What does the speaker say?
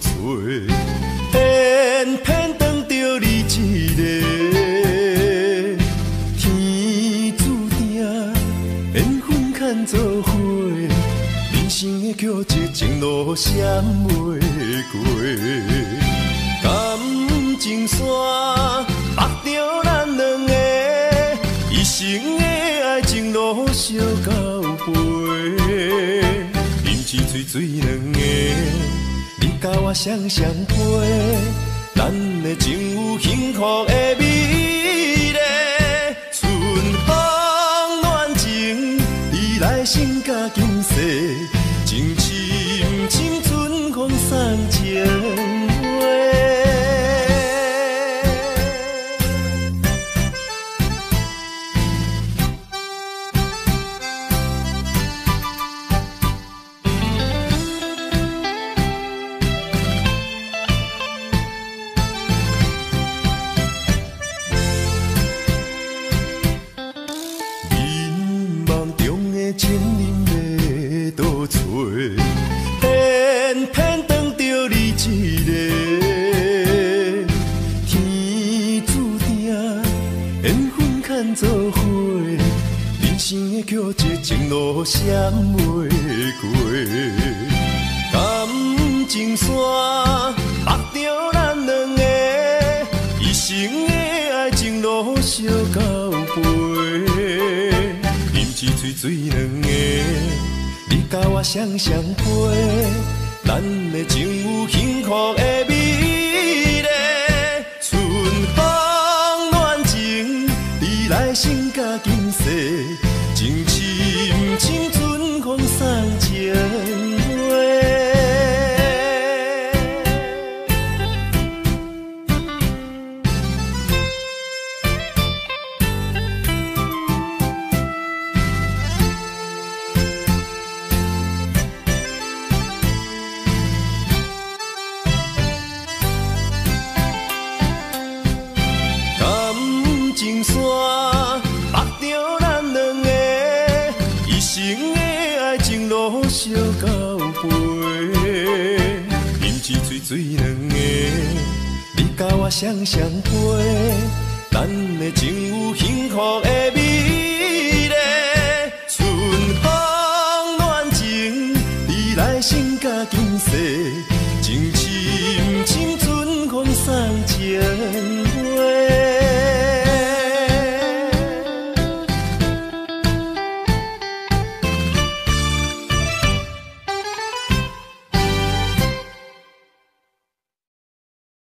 找偏偏撞着你一个，天注定，缘分牵作伙，人生的曲折情路谁袂过？感情线绑着咱两个，一生的爱情路少交陪，饮几嘴醉两个。甲我双双陪，咱的情有幸福的美丽。春风暖情，你来心甲今世，情深找，偏偏等着你一个。天注定缘分牵做伙，人生的曲折情路闪袂过。感情线绑着咱两个，一生的爱情路相交陪。饮一嘴醉两个，甲我双双陪，咱的情有幸福的美丽。春风暖情，你来生甲今世，情深深一嘴水两个，你甲我双双飞，咱的情有幸福的美丽。春风暖情，你来心甲今世，情深